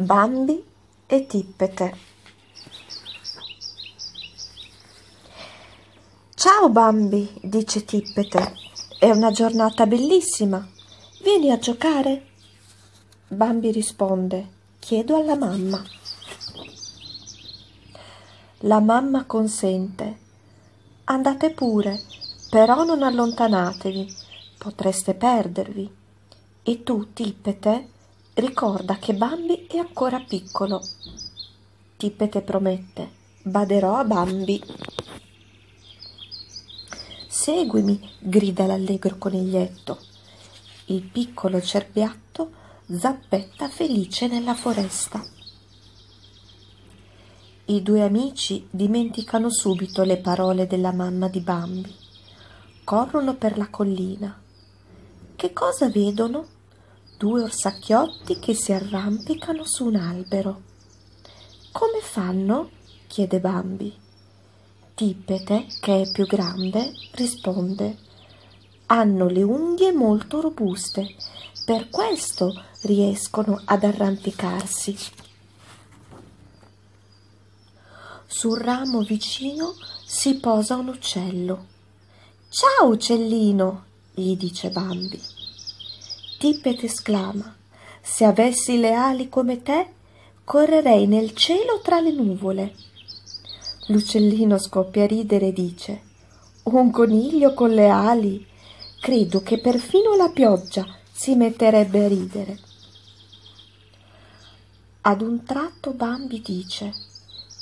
Bambi e Tippete. Ciao Bambi, dice Tippete, è una giornata bellissima. Vieni a giocare? Bambi risponde, chiedo alla mamma. La mamma consente. Andate pure, però non allontanatevi, potreste perdervi. E tu, Tippete, ricorda che Bambi è ancora piccolo. Tippete promette, baderò a Bambi. Seguimi, grida l'allegro coniglietto. Il piccolo cerbiatto zappetta felice nella foresta. I due amici dimenticano subito le parole della mamma di Bambi. Corrono per la collina. Che cosa vedono? Due orsacchiotti che si arrampicano su un albero. Come fanno? chiede Bambi. Tippete, che è più grande, risponde. Hanno le unghie molto robuste, per questo riescono ad arrampicarsi. Sul ramo vicino si posa un uccello. Ciao uccellino, gli dice Bambi. Tippet esclama, se avessi le ali come te, correrei nel cielo tra le nuvole. L'uccellino scoppia a ridere e dice, un coniglio con le ali? Credo che perfino la pioggia si metterebbe a ridere. Ad un tratto Bambi dice,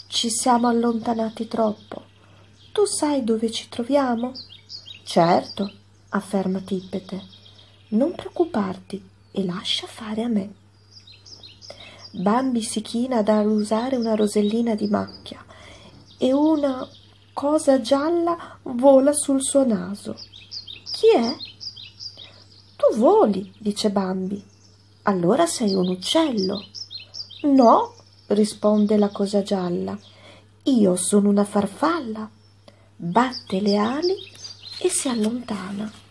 ci siamo allontanati troppo. Tu sai dove ci troviamo? Certo, afferma Tippete non preoccuparti e lascia fare a me. Bambi si china ad usare una rosellina di macchia e una cosa gialla vola sul suo naso. Chi è? Tu voli, dice Bambi. Allora sei un uccello. No, risponde la cosa gialla. Io sono una farfalla. Batte le ali e si allontana.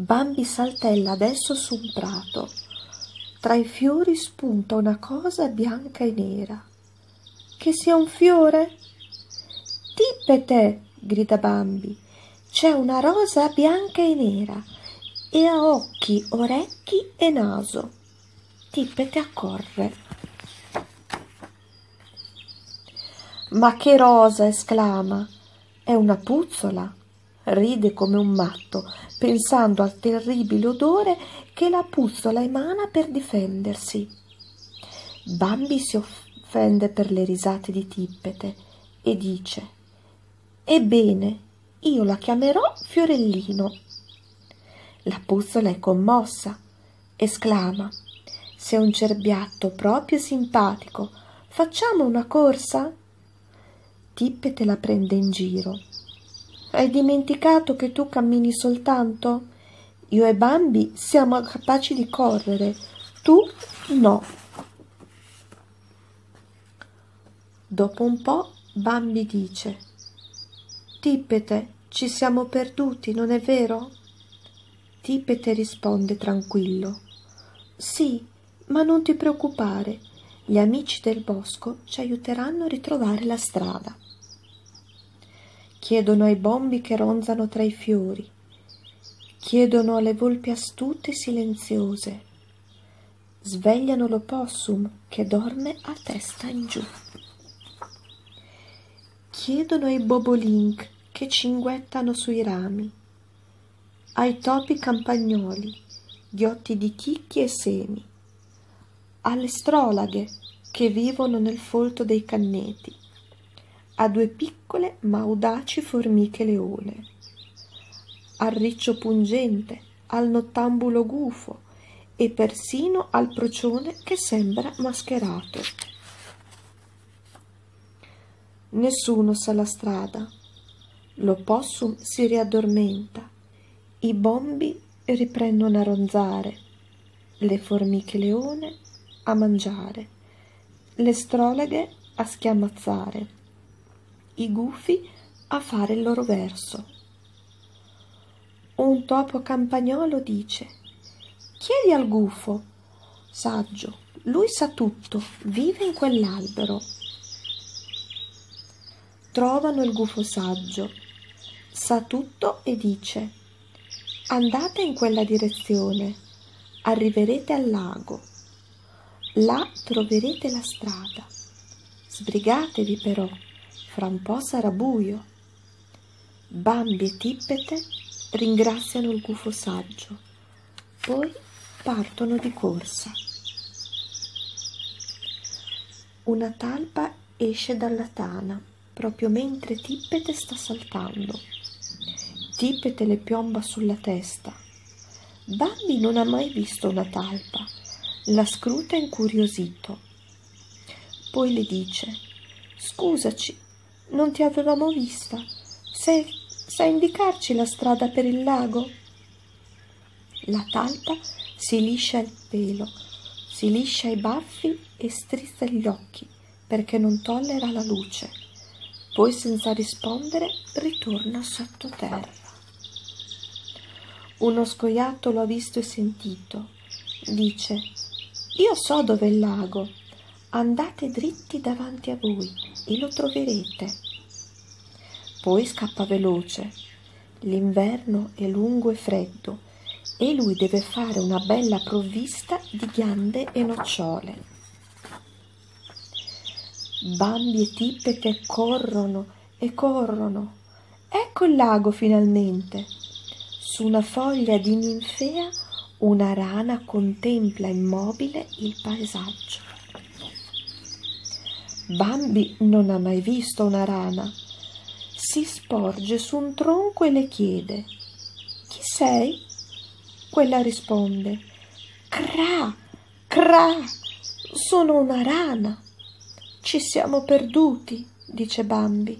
Bambi saltella adesso su un prato. Tra i fiori spunta una cosa bianca e nera. Che sia un fiore? Tippete, grida Bambi. C'è una rosa bianca e nera e ha occhi, orecchi e naso. Tippete accorre. Ma che rosa! esclama. È una puzzola ride come un matto, pensando al terribile odore che la puzzola emana per difendersi. Bambi si offende per le risate di Tippete e dice Ebbene, io la chiamerò Fiorellino. La puzzola è commossa, esclama Sei un cerbiatto proprio simpatico. Facciamo una corsa? Tippete la prende in giro hai dimenticato che tu cammini soltanto? Io e Bambi siamo capaci di correre, tu no. Dopo un po' Bambi dice Tippete, ci siamo perduti, non è vero? Tippete risponde tranquillo Sì, ma non ti preoccupare, gli amici del bosco ci aiuteranno a ritrovare la strada chiedono ai bombi che ronzano tra i fiori, chiedono alle volpi astute e silenziose, svegliano l'opossum che dorme a testa in giù. Chiedono ai bobolink che cinguettano sui rami, ai topi campagnoli, ghiotti di chicchi e semi, alle strolaghe che vivono nel folto dei canneti, a due piccole ma audaci formiche leone, al riccio pungente, al nottambulo gufo e persino al procione che sembra mascherato. Nessuno sa la strada, l'opossum si riaddormenta, i bombi riprendono a ronzare, le formiche leone a mangiare, le stroneghe a schiamazzare i gufi a fare il loro verso. Un topo campagnolo dice Chiedi al gufo saggio, lui sa tutto, vive in quell'albero. Trovano il gufo saggio, sa tutto e dice andate in quella direzione, arriverete al lago, là troverete la strada. Sbrigatevi però, fra un po' sarà buio. Bambi e Tippete ringraziano il gufo saggio, poi partono di corsa. Una talpa esce dalla tana proprio mentre Tippete sta saltando. Tippete le piomba sulla testa. Bambi non ha mai visto una talpa. La scruta incuriosito. Poi le dice: Scusaci, non ti avevamo vista. Sai, sai indicarci la strada per il lago? La talpa si liscia il pelo, si liscia i baffi e strizza gli occhi perché non tollera la luce. Poi, senza rispondere, ritorna sottoterra. Uno scoiattolo ha visto e sentito. Dice: Io so dove è il lago. Andate dritti davanti a voi e lo troverete. Poi scappa veloce. L'inverno è lungo e freddo e lui deve fare una bella provvista di ghiande e nocciole. Bambi e tippete corrono e corrono. Ecco il lago finalmente. Su una foglia di ninfea una rana contempla immobile il paesaggio. Bambi non ha mai visto una rana. Si sporge su un tronco e le chiede: Chi sei? Quella risponde: Cra, cra, sono una rana. Ci siamo perduti, dice Bambi.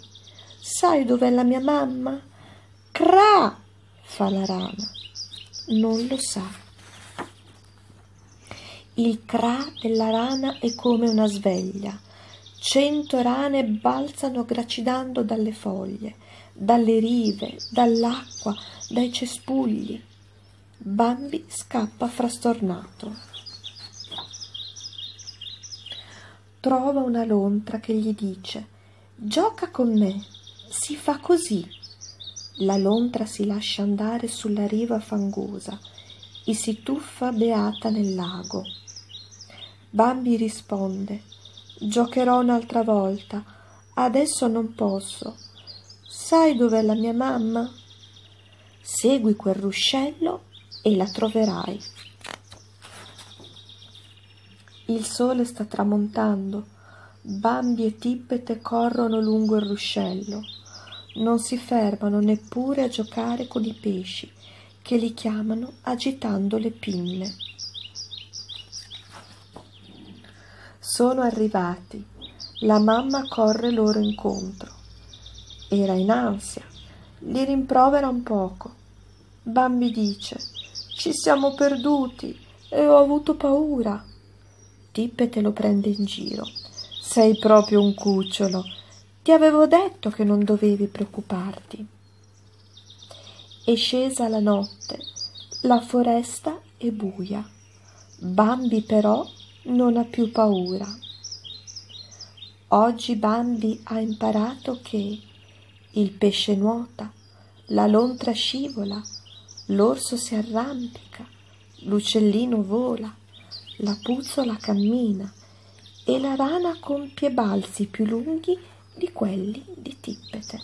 Sai dov'è la mia mamma? Cra! fa la rana. Non lo sa. Il cra della rana è come una sveglia. Cento rane balzano gracidando dalle foglie, dalle rive, dall'acqua, dai cespugli. Bambi scappa frastornato. trova una lontra che gli dice Gioca con me, si fa così. La lontra si lascia andare sulla riva fangosa e si tuffa beata nel lago. Bambi risponde Giocherò un'altra volta, adesso non posso. Sai dov'è la mia mamma? Segui quel ruscello e la troverai. Il sole sta tramontando, Bambi e Tippete corrono lungo il ruscello, non si fermano neppure a giocare con i pesci, che li chiamano agitando le pinne. Sono arrivati, la mamma corre loro incontro. Era in ansia, li rimprovera un poco. Bambi dice, ci siamo perduti e ho avuto paura. Tippete lo prende in giro. Sei proprio un cucciolo. Ti avevo detto che non dovevi preoccuparti. È scesa la notte, la foresta è buia. Bambi però non ha più paura. Oggi Bambi ha imparato che il pesce nuota, la lontra scivola, l'orso si arrampica, l'uccellino vola la puzzola cammina e la rana compie balzi più lunghi di quelli di Tippete.